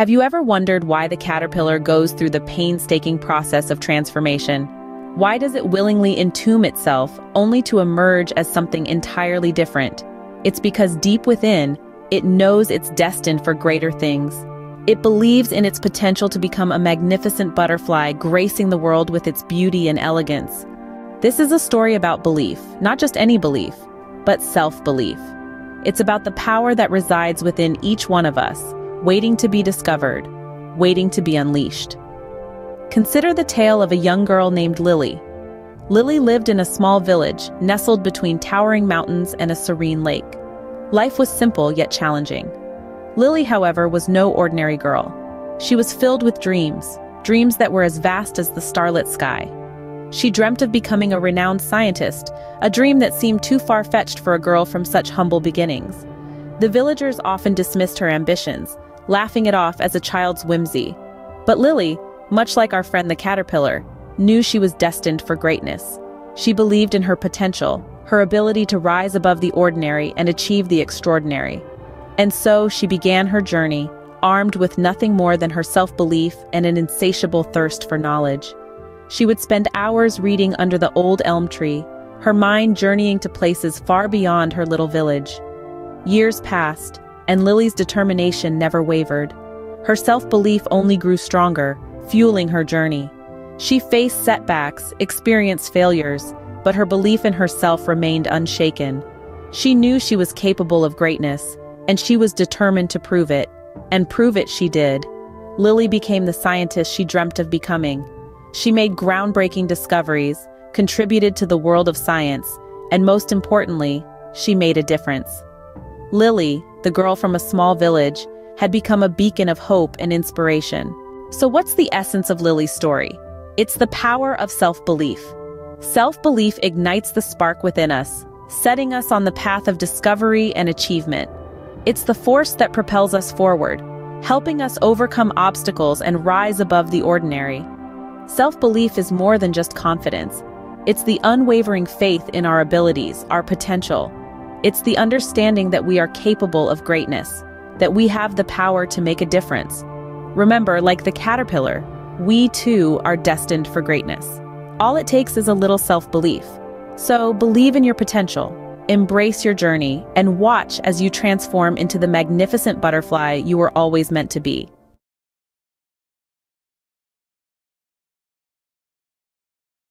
Have you ever wondered why the caterpillar goes through the painstaking process of transformation? Why does it willingly entomb itself, only to emerge as something entirely different? It's because deep within, it knows it's destined for greater things. It believes in its potential to become a magnificent butterfly, gracing the world with its beauty and elegance. This is a story about belief, not just any belief, but self-belief. It's about the power that resides within each one of us, waiting to be discovered, waiting to be unleashed. Consider the tale of a young girl named Lily. Lily lived in a small village, nestled between towering mountains and a serene lake. Life was simple yet challenging. Lily, however, was no ordinary girl. She was filled with dreams, dreams that were as vast as the starlit sky. She dreamt of becoming a renowned scientist, a dream that seemed too far-fetched for a girl from such humble beginnings. The villagers often dismissed her ambitions, laughing it off as a child's whimsy. But Lily, much like our friend the caterpillar, knew she was destined for greatness. She believed in her potential, her ability to rise above the ordinary and achieve the extraordinary. And so she began her journey, armed with nothing more than her self-belief and an insatiable thirst for knowledge. She would spend hours reading under the old elm tree, her mind journeying to places far beyond her little village. Years passed, and Lily's determination never wavered. Her self-belief only grew stronger, fueling her journey. She faced setbacks, experienced failures, but her belief in herself remained unshaken. She knew she was capable of greatness, and she was determined to prove it, and prove it she did. Lily became the scientist she dreamt of becoming. She made groundbreaking discoveries, contributed to the world of science, and most importantly, she made a difference. Lily, the girl from a small village, had become a beacon of hope and inspiration. So what's the essence of Lily's story? It's the power of self-belief. Self-belief ignites the spark within us, setting us on the path of discovery and achievement. It's the force that propels us forward, helping us overcome obstacles and rise above the ordinary. Self-belief is more than just confidence. It's the unwavering faith in our abilities, our potential. It's the understanding that we are capable of greatness, that we have the power to make a difference. Remember, like the caterpillar, we too are destined for greatness. All it takes is a little self-belief. So believe in your potential, Embrace your journey and watch as you transform into the magnificent butterfly you were always meant to be.